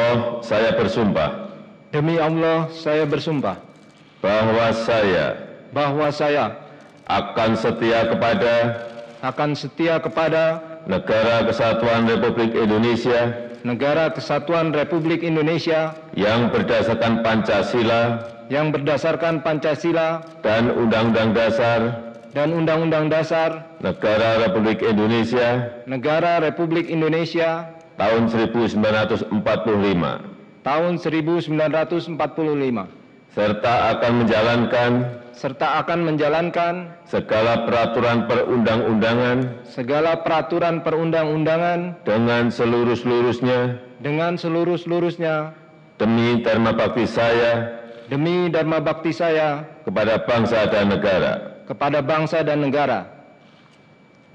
Allah, saya bersumpah. Demi Allah, saya bersumpah. Bahwa saya bahwa saya akan setia kepada akan setia kepada Negara Kesatuan Republik Indonesia Negara Kesatuan Republik Indonesia yang berdasarkan Pancasila yang berdasarkan Pancasila dan Undang-Undang Dasar dan Undang-Undang Dasar Negara Republik Indonesia Negara Republik Indonesia tahun 1945 tahun 1945 serta akan menjalankan serta akan menjalankan segala peraturan perundang-undangan segala peraturan perundang-undangan dengan seluruh-seluruhnya dengan seluruh-seluruhnya demi dharma bakti saya demi dharma bakti saya kepada bangsa dan negara. kepada bangsa dan negara.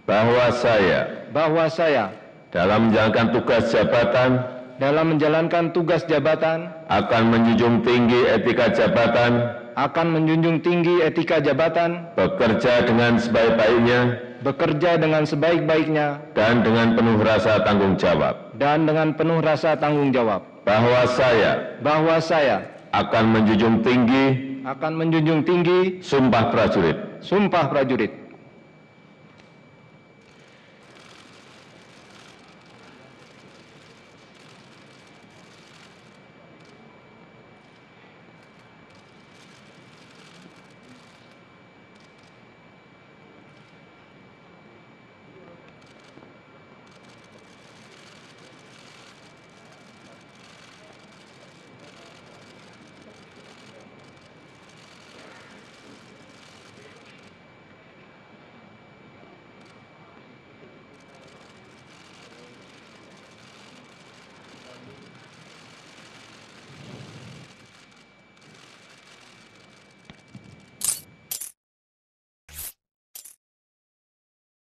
Bahwa saya bahwa saya dalam menjalankan tugas jabatan dalam menjalankan tugas jabatan akan menjunjung tinggi etika jabatan akan menjunjung tinggi etika jabatan, bekerja dengan sebaik-baiknya, bekerja dengan sebaik-baiknya, dan dengan penuh rasa tanggung jawab. dan dengan penuh rasa tanggung jawab. Bahwa saya bahwa saya akan menjunjung tinggi akan menjunjung tinggi sumpah prajurit. sumpah prajurit